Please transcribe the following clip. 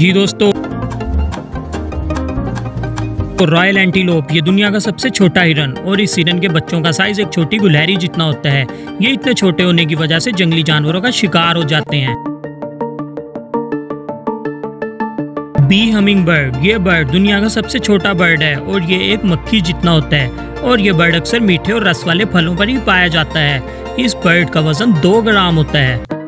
जी दोस्तों तो royal antelope ये दुनिया का सबसे छोटा हिरन और इस हिरन के बच्चों का साइज़ एक छोटी गुलहरी जितना होता है, ये इतने छोटे होने की वजह से जंगली जानवरों का शिकार हो जाते हैं। बी हमिंग बर्ड ये बर्ड दुनिया का सबसे छोटा बर्ड है और ये एक मक्खी जितना होता है और ये बर्ड अक्सर मीठे और रस वाले फलों पर ही पाया जाता है। इस बर्ड का वज़न दो ग्राम होता है।